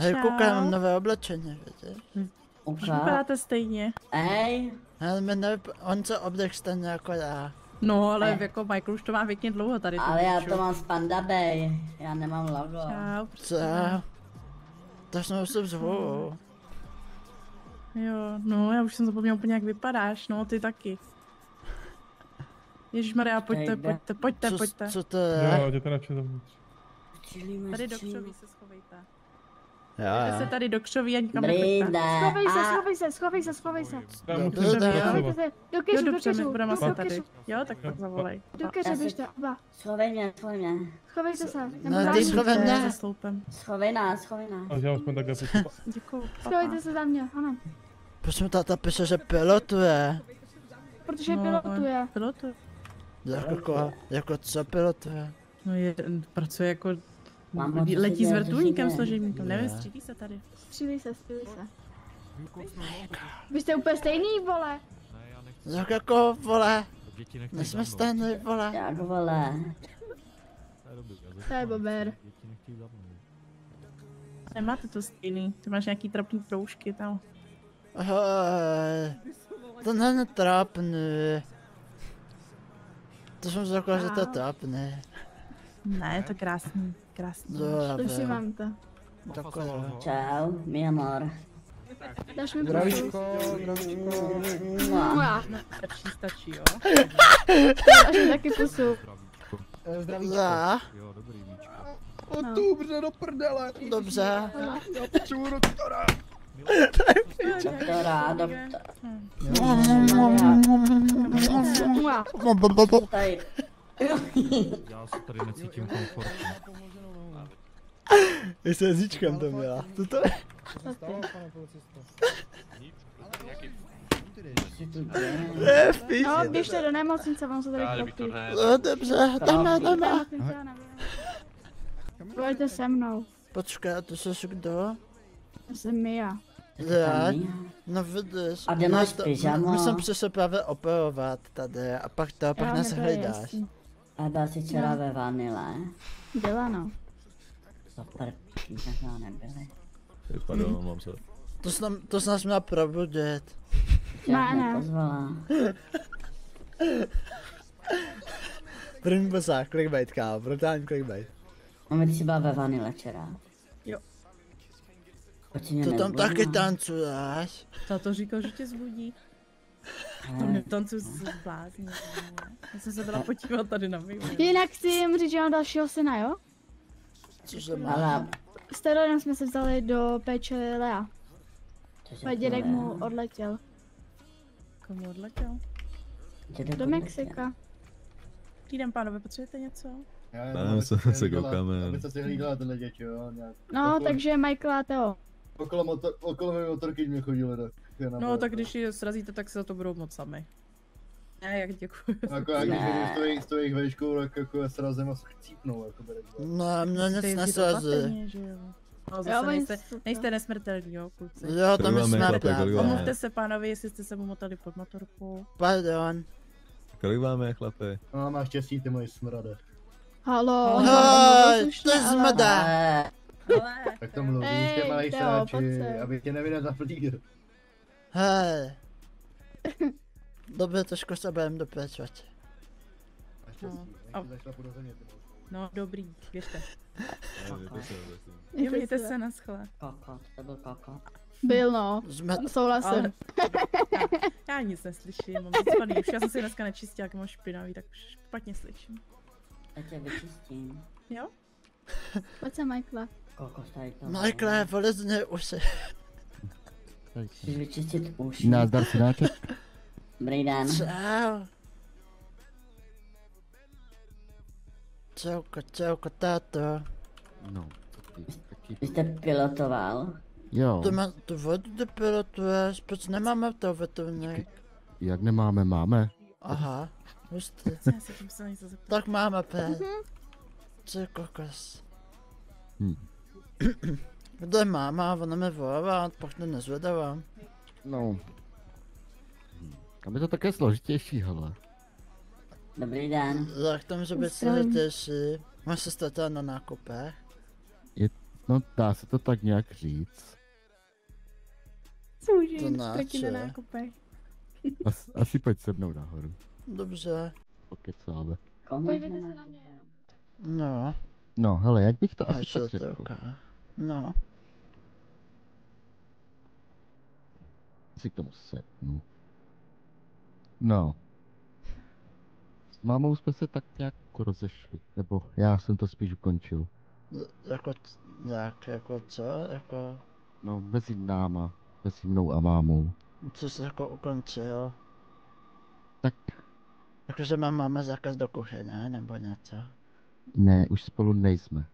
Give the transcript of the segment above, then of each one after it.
Hej, koukám, mám nové oblečení, víte? Už vypadáte stejně. Ej, Ale mi ne, on se obdech stejně jako já. No, ale Eh. jako Michael už to má pěkně dlouho tady. to ale já to mám z Panda Bay. Já nemám logo. Čau. Co? To jsme se vzhou. Jo, no, já už jsem zapomněl úplně, jak vypadáš, no, ty taky. Ježišmarja, pojďte, Jde. pojďte, pojďte, Co, pojďte. co to Jo, je? jděte radši dovnitř. Tady do křoví se schovejte. Já, Jděte se tady do křoví a nikam nepojďte. Schovej se, schovej se, schovej se, schovej se. Se. Do Jo, keřu, do dobře, my keřu, budeme do se tady. Jo, tak pak zavolej. Do keře běžte, oba. Schovej mě, schovej mě. Schovejte se. No, Nebo ty zájem. schovej mě. Schovej nás, schovej nás. A já aspoň takhle půjdu. Děkuju. Schovejte se za mě, ano. Proč mi táta píše, že pilotuje? Protože No, pilotuje. Pilotu. Jako, ko- jako co pilotuje? No je, pracuje jako, Mám moc, letí s vrtulníkem složením, nevím, Ne. střílí se tady. Střílí se, střílí se. Vy jste úplně stejný, vole. Jak jako, vole? Nejsme stejný, vole. Jak vole. To je bober. Nemáte to stejný, ty máš nějaký trapný proužky tam. Hej, to není trápný. To jsem řekl, že to je trápný. Ne, je to krásný, Jo, Prosím vím. vám to. Takové. Čau, mi amor. Dáš mi. Zdravíčko, zdravíčko. Mua. Stačí, stačí, jo. Dáš mi taky pusu. Zdravíčko. Já? O No. dobře, do prdele. Dobře. Já potřebuji doktora. Doktora. Já se tady necítím komfortně. I se jazyčkem to měla. To to je. Stalo, pane policisto. Je v píči. No, běžte do nemocnice, vám se tady klopí. No, dobře, jdeme. Nemocnice, já nevím. Pojďte se mnou. Počkej, a ty jsi kdo? Já jsem Mia. Já? No vidíš. A kde máš pyžamo? My jsem přišel právě operovat tady a pak to, pak nás mě to je hledáš. A byla jsi včera ve vanile. Byla no. Super, tak já nebyli. Pardon, mám se. To jsi, nám, to jsi nás měla probudit. Já Ne. První posák, clickbait, kámo, brutální clickbait. Máme byla ve vanile včera. Jo. Proč mě To tam taky tancuješ. Tato říkal, že tě zbudí. To Ne. mě tancuji s blázní. Já jsem se byla podívat tady na vývoj. Jinak chci jim říct, že mám dalšího syna, jo? Cože má? Ale... S Terodem jsme se vzali do péče Lea. cože A dědek mu je? odletěl. Komu odletěl? Dědek Do. Mexika. Dobrý den, pánové, potřebujete něco? Já jenom, se- se koukáme. Aby se si hlídala tyhle děti, jo. Nějak. No, Okolo- takže Michael a Teo. Okolo, motor, okolo mé motorky mě chodili do. No, tak když je srazíte, tak se za to budou moc sami. Ne, jak děkuji. Jako jak když Ne. vidím s jejich- s jejich vejškou, tak jako srazem a chcípnou, jako bere. No, mě nic nesrazí. jo. No, Jo, zase oni nejste, nejste nesmrtelní, jo, kluci. Jo, to my máme jsme? Omluvte se pánovi, jestli jste se mu motali pod motorku. Pardon. Kolik máme, chlapi? No, máš štěstí, ty moji smrade. Halo. Hej, ty zmada. Ale... Ale, Tak to mluvíš, tě malej sráči, sem. aby tě nevinil za plír. Hej. Dobře, trošku se budeme. Máš štěstí, A- no, dobrý, běžte. Mějte Mějte se. na schle. Kokot, to byl kokot. Byl no. Jsme... Souhlasím. Ale... Já nic neslyším, mám zaspaný. Už já jsem si dneska nečistila, jak mám špinavý, tak už špatně slyším. Já tě vyčistím. Jo? Pojď se, Michaela. Kokot, tady to. Michael, vylezně uši. Chceš vyčistit uši? Nazdar synáček. Dobrý den. Čau. Čauko, čauko, táto. No, co ty, taky. Vy jste pilotoval. Jo, Ty má tu vodu ty pilotuješ, proč nemáme to vrtulník? jak nemáme, máme. Aha, zeptat. Tak máme pé. Co kokos. Hm. Kde máma, ona mi volala, pak to nezvedala. No. Tam je to také složitější, hele. Dobrý den. To může být Zdravím. složitější? Máš se ztratila na nákupech? No, dá se to tak nějak říct. Cože, To jen na taky na čo? nákupech. As, asi pojď se mnou nahoru. Dobře. Pokecáme. Podívejte se na mě. No, No, hele, jak bych to asi co tak řekl. No, Si k tomu sednu. No. S mámou jsme se tak nějak jako rozešli. Nebo já jsem to spíš ukončil. jako, c- jak, jako co, jako, No, mezi náma. Mezi mnou a mámou. co jsi jako ukončil? Tak Jakože mám máme zákaz do kuchyně, nebo něco? ne, už spolu nejsme.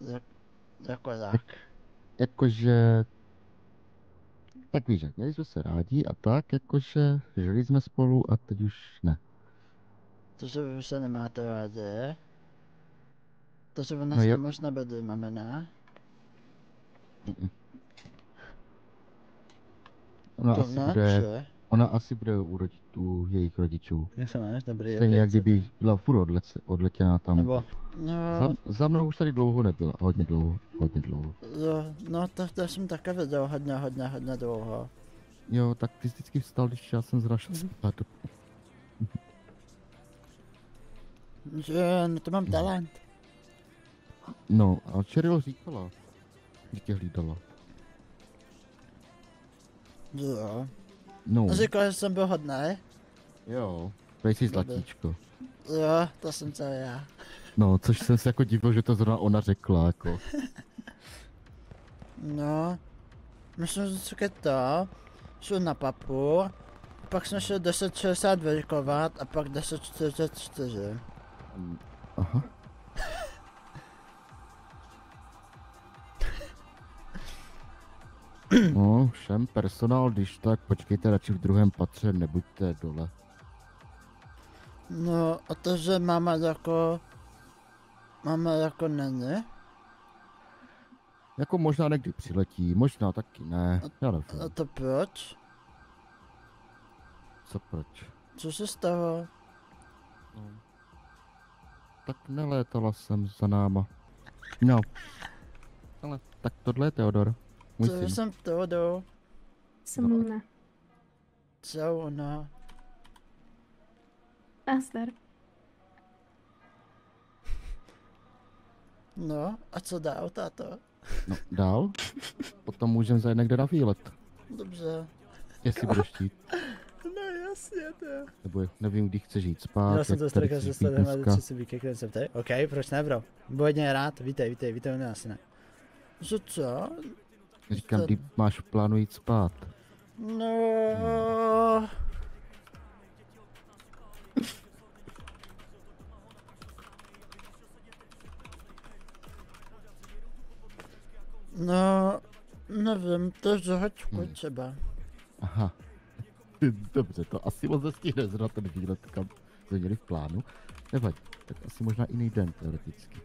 Jak, jako jak? Jakože... Tak víš, jak měli jsme se rádi a tak, jakože žili jsme spolu a teď už ne. To, že vy už se nemáte rádi? To, že ona No no jo. možná bude, máme ne? Ona to asi ne, bude, že? Ona asi bude u, rodi, u jejich rodičů. Jak se máš, dobrý, Stejně jak kdyby byla furt odlece, odletěná tam. Nebo, no, Za, za mnou už tady dlouho nebyla, hodně dlouho, hodně dlouho. jo, no to, to jsem také viděl hodně, hodně, hodně dlouho. Jo, tak ty vždycky vstal, když já jsem zrašel spát. Že, no to mám talent. No, a Cheryl říkala, že tě hlídala. Jo. No, A říkal, že jsem byl hodný. jo, jsi Dobře. zlatíčko. Jo, to jsem to já. No, což jsem se jako divil, že to zrovna ona řekla, jako. No, my jsme vždycky to, šli na papu, pak jsme šli 10.60 vylikovat a pak 10.44. Mm, Aha. No, všem personál, když tak počkejte radši v druhém patře, nebuďte dole. No, a to, že máma jako, máma jako není, Jako možná někdy přiletí, možná taky ne, já a nevím, to proč? co proč. Co se stalo? No. Tak nelétala jsem za náma. No. Ale tak tohle je Theodor, můj Co syn. jsem Teodor? Jsem Luna. Co ona? Nazdar. No, a co dál, táto? No, dál? Potom můžeme zajít někde na výlet, Dobře. jestli budeš chtít. No jasně to. Nebo nevím, kdy chceš jít spát, Já jsem to strkal, že dneska. tři si víkend jsem tady. OK, proč ne, bro? Budu hodně rád, vítej, vítej, vítej u nás, ne? Že co? Říkám, to- kdy máš v plánu jít spát. No... No, nevím, to je hoďku Hmm. třeba. Aha. Dobře, to asi moc nestihne zrovna ten výlet, kam jsme měli v plánu. Nevadí, tak asi možná jiný den teoreticky.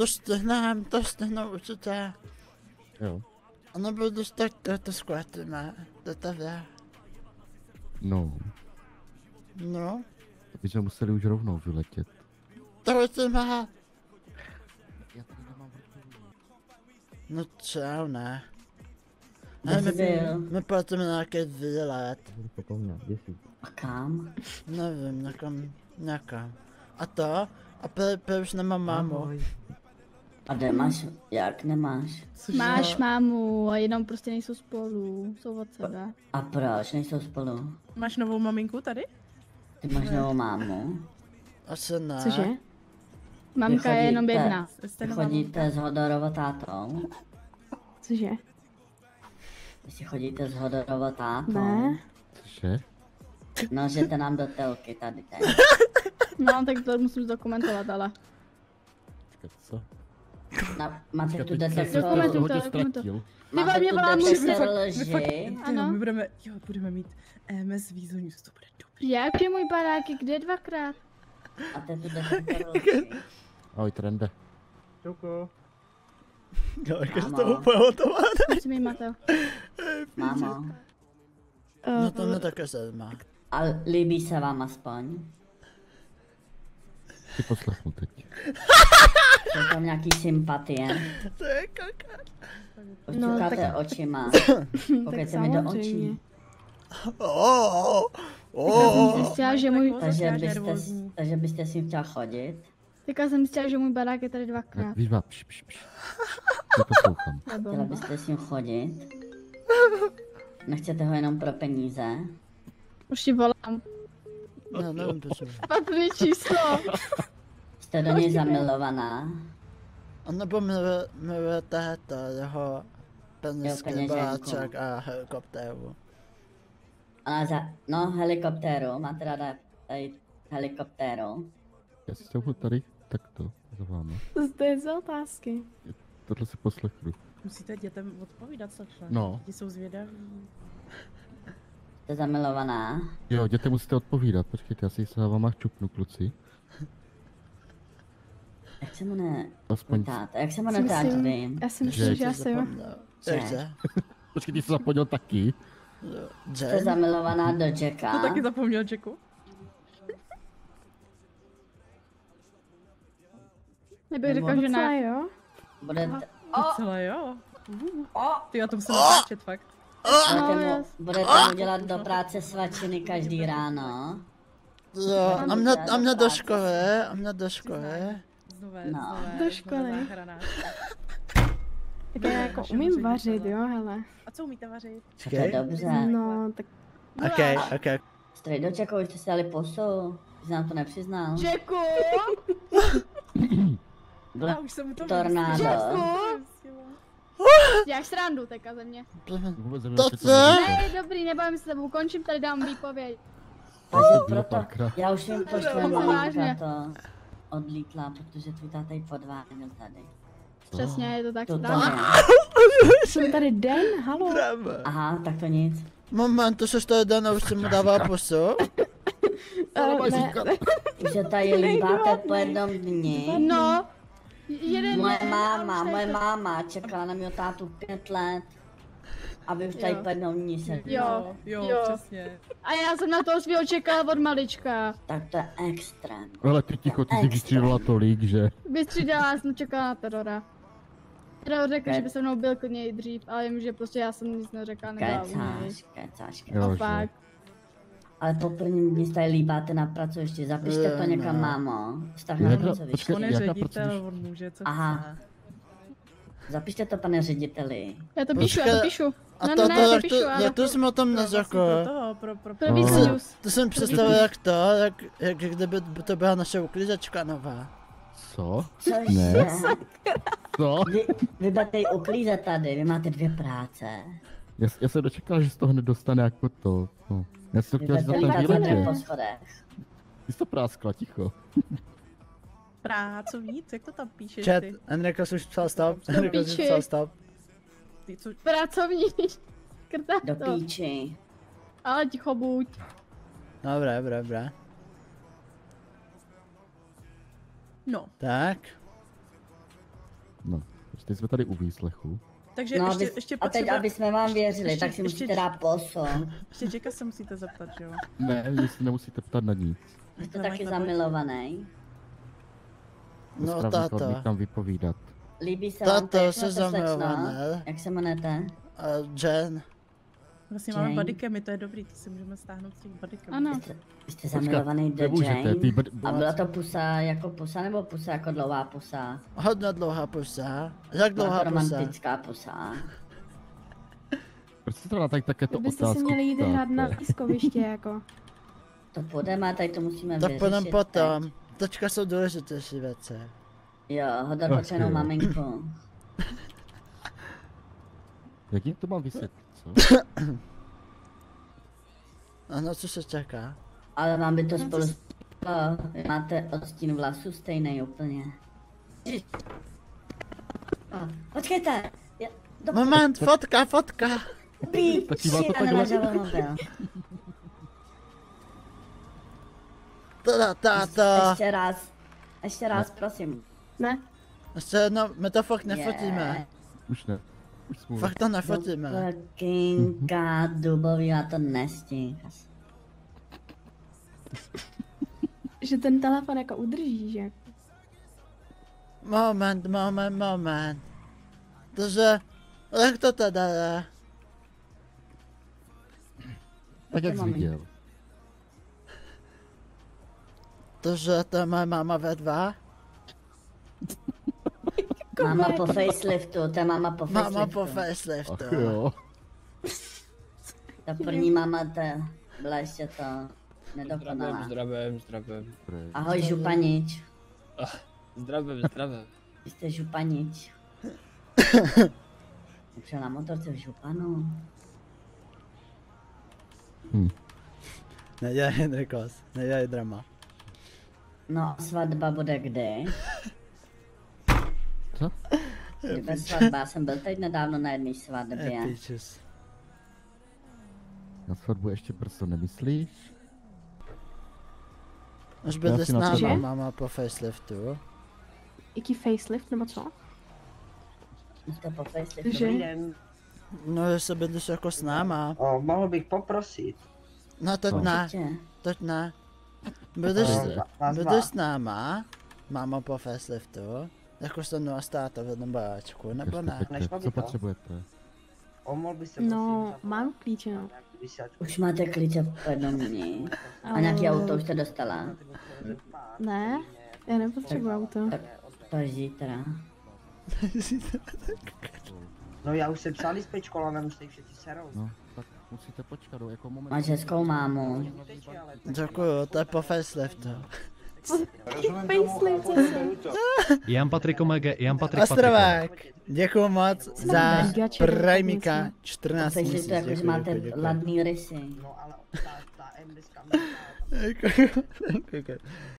To stihneme, to stihnu určitě. Jo. A nebo když tak to, to zkrátíme, to vě. No, No, to bychom museli už rovnou vyletět. to letíme. Já tady nemám vrtulník. No čau, ne. Ne, my, byl? my platíme nějaký výlet. A kam? Nevím, někam, někam. A to? A pe, pe už nemám mámu. A kde máš? Jak nemáš? Máš mámu a jenom prostě nejsou spolu. Jsou od sebe. A proč nejsou spolu? Máš novou maminku tady? Ty máš novou mámu? Asi ne. Cože? Mamka je jenom chodíte- jedna. Jste Vy nová chodíte s Hodorovo tátou? Cože? Vy si chodíte s Hodorovo tátou? Ne? Cože? No, že to nám do telky tady teď. No, tak to musím zdokumentovat, ale. Počkat, co? Na, máte tu detektor, Dokumentuj to, ztratil. máte tu detektor lži. ty, Ano. my budeme, jo, budeme mít EMS Vízo News, to bude dobrý. Jak je můj baráky, kde dvakrát? Máte tu detektor lži. Ahoj, trende. Jo, jakože Mámo. to úplně hotová. Co mi Mateo? Mámo, No to mě také zajímá. a líbí se vám aspoň? si poslechnu teď. Jsou tam nějaký sympatie. To je kaka. No, Počukáte tak- očima. tak Koukejte mi do očí. Oh, jsem oh. zjistila, že můj, Tak Takže byste, nervózní. takže byste s ním chtěla chodit. teďka jsem zjistila, že můj barák je tady dvakrát. Tak, výzva, pš, pš, pš. Neposlouchám. To Chtěla byste s ním chodit. Nechcete ho jenom pro peníze. Už ti volám. No, nevím. Špatný číslo. Jste do něj zamilovaná. A nebo miluje, milujete to jeho peněženku. baláček a helikoptéru. Ona za... No, helikoptéru. Máte ráda tady helikoptéru. Já si jsem tady takto za váma. To je za otázky. Tohle si poslechnu. Musíte dětem odpovídat, slečna. No. Ti jsou zvědaví. Jste zamilovaná. Jo, dětem musíte odpovídat. Počkejte, já si za váma čupnu, kluci. Jak se jmenuje Aspoň... táta? Jak se jmenuje táta vy? já si myslím, že já Jsi jsem jo. Takže, Počkej, ty jsi zapomněl taky. Jste Jane, zamilovaná do Jacka. To taky zapomněl Jacku. Nebych Nebo- řekla, že ne. jo? Budete, Docela jo. Ty já to musím natáčet fakt. No, budete, mu, jas. budete mu dělat do práce svačiny každý ráno. jo, a mě, a mě do školy, a mě do školy. Znové, No. znové, Do školy. Tak já jako umím vařit, jo, hele. A co umíte vařit? To je dobře. No, tak... Ok, ok. Stroj do Jacka, už jste si dali pusu. Jsi nám to nepřiznal. Jacku! Byla Já už jsem mu to tornádo. Jak srandu teďka ze mě. To co? Ne, dobrý, nebavím se tebou, končím, tady dám výpověď. Takže proto, já už tvoje Vážně. maminka to odlítla, protože tvůj táta ji podváděl tady. Přesně, je to tak To to. Jsem tady den, halo. Aha, tak to nic. Moment, to se to den a už jsem mu dával pusu. Uh, ne, Už se tady líbáte po jednom dni. no, jeden Moje máma, moje máma čekala na mého tátu pět let, aby už tady Jo. dní se Jo, jo, jo. přesně. A já jsem na toho svého čekala od malička. Tak to je extrém. Ale ty ticho, ty jsi Extra. vystřídala tolik, že... Vystřídala, já jsem čekala na terora. Teror řekl, že by se mnou byl klidně i dřív, ale vím, že prostě já jsem nic neřekla, něj. Kecáš, kecáš, kecáš. Ale po prvním dní se tady líbáte na pracovišti, zapište to Eh, někam, no. mámo. Vztah na počkej, On je jaká ředitel, on může, co Aha. Zapište to, pane řediteli. Já to píšu, já to píšu. A to, ne, to, ne, to jak píšu, to, jak to jsem o tom vlastně neřekl. pro toho, pro, pro, pro víc To, jsem představil jak to, jak, jak kdyby to byla naše uklízečka nová. Co? Ne. Co? Vy, vy budete ji uklízet tady, vy máte dvě práce. Já, já jsem dočekal, že z toho nedostane jako to. No. Já jsem to chtěl za ten líbat tady výlet. po schodech. Ty jsi to práskla, ticho. Pracovníc, jak to tam píšeš Chat, ty? Enrico už psal stop, Enrico už psal stop. ty co, Pracovní. Krtá Do to. píči. Ale ticho buď. Dobré, dobré, dobré. no, Tak, No, teď jsme tady u výslechu. takže No, ještě, aby, ještě a teď, potřeba, aby jsme vám věřili, ještě- tak si ještě- musíte dát poso. ještě Jacka se musíte zeptat, že jo? Ne, vy se nemusíte ptát na nic. Jste To taky zamilovaný. No táto. odmítám vypovídat. Líbí se vám Táto, to, jak jsi jsme to slečno? zamilovaný. Jak se jmenujete? A Jen, Vlastně máme bodykemy, to je dobrý, to si můžeme stáhnout z těch bodykemů. Ano. Jste, jste zamilovaný do Jane? A byla to pusa jako pusa nebo pusa jako dlouhá pusa? hodně dlouhá pusa. Jak Byla dlouhá to pusa? romantická pusa. Proč jste to na tak také to Byste si otázky měli jít hrát na pískoviště, jako. To půjdeme a tady to musíme Tak vyřešit. půjdem teď. potom. Teďka jsou důležitější věci. Jo, hodně Ach potřebnou jo. maminku. Jak jim to mám vysvětlit, co? Ano, co se čeká? Ale vám by to spolu... spolu- Vy máte odstín vlasů stejný úplně. A, Počkejte! Já, do Moment, fotka, fotka. Tak jí má to takhle- Teda, táto. Ještě raz. Ještě raz, prosím. Ne? Ještě jednou, my to fakt nefotíme. Už ne. Už Fakt to nefotíme. Kinka dubový, já to nestihl. že ten telefon jako udrží, že? Moment, moment, moment. Takže, jak to teda je? Tak jak jsi viděl. Takže to je moje máma ve dva? Máma po faceliftu, to je máma po faceliftu. Máma po faceliftu. Ach jo. Ta první máma ta byla ještě to Zdravím, nedokonalá. zdravím, zdravím. Dobrý. Ahoj županič. Zdravím, zdravím. Vy jste županič. Přijel na motorce v županu. Nedělej Henrikos, nedělej drama. No, svatba bude kdy? Co? Kdy bude svatba? Já jsem byl teď nedávno na jedné svatbě. Epičus. Na svatbu ještě brzo nemyslíš? Už byli s na náma máma po faceliftu. Jaký facelift nebo co? To po faceliftu. Že? No, že se bydlíš jako s náma. O, mohl bych poprosit. No teď No. ne, Určitě. teď ne. Budeš, budeš s náma, máma po faceliftu, jako se mnou a s v jednom baráčku, nebo ne? Nešlo Co to? potřebujete? O, mohl by se No, mám klíče, no. Už máte klíče po jednom dní. A nějaký auto už jste dostala? Ne, já nepotřebuji auto. Tak to až zítra. No já už jsem psal s pečkou, ale nemusí všetci serou. No, tak musíte počkat, no, jako moment. Máš hezkou mámu. Děkuju, to je po faceliftu. Facelift. Jan Patrik Omega, Jan Patrik. Ostrovák, děkuju moc za Primika jsme. 14 Takže měsíc. to jako, že máte děkuju, děkuju. ladný rysy.